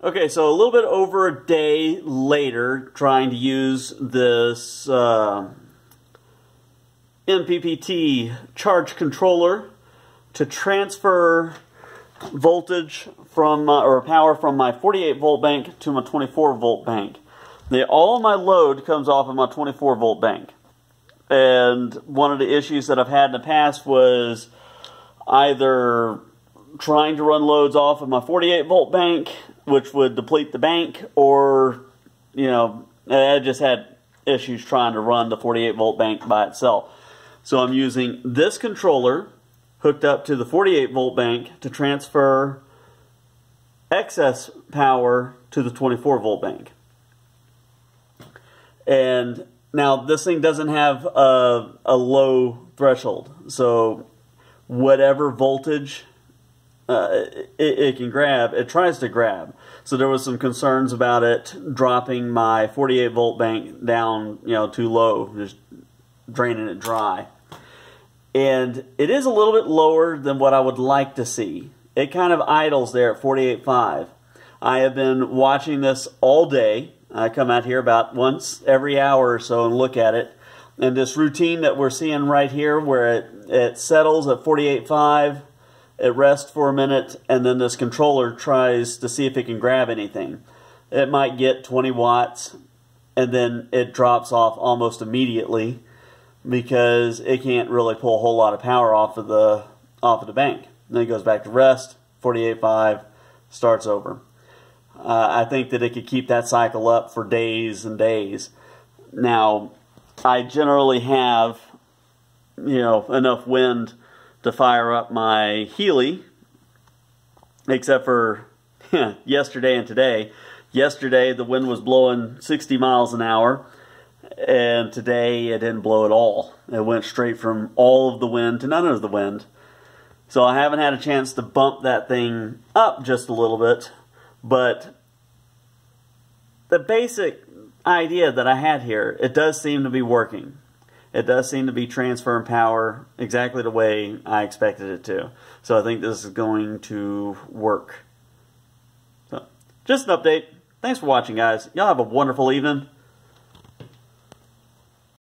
Okay, so a little bit over a day later, trying to use this uh, MPPT charge controller to transfer voltage from or power from my 48 volt bank to my 24 volt bank. All my load comes off of my 24 volt bank. And one of the issues that I've had in the past was either trying to run loads off of my 48 volt bank, which would deplete the bank, or, you know, I just had issues trying to run the 48 volt bank by itself. So I'm using this controller hooked up to the 48 volt bank to transfer excess power to the 24 volt bank. And now this thing doesn't have a, a low threshold. So whatever voltage uh, it, it, can grab, it tries to grab. So there was some concerns about it dropping my 48 volt bank down, you know, too low, just draining it dry. And it is a little bit lower than what I would like to see. It kind of idles there at 48.5. I have been watching this all day. I come out here about once every hour or so and look at it. And this routine that we're seeing right here where it, it settles at 48.5, it rests for a minute, and then this controller tries to see if it can grab anything. It might get 20 watts, and then it drops off almost immediately because it can't really pull a whole lot of power off of the off of the bank. Then it goes back to rest, 48.5, starts over. Uh, I think that it could keep that cycle up for days and days. Now, I generally have, you know, enough wind to fire up my Healy, except for yesterday and today. Yesterday, the wind was blowing 60 miles an hour, and today it didn't blow at all. It went straight from all of the wind to none of the wind. So I haven't had a chance to bump that thing up just a little bit, but the basic idea that I had here, it does seem to be working. It does seem to be transferring power exactly the way I expected it to. So I think this is going to work. So, just an update. Thanks for watching, guys. Y'all have a wonderful evening.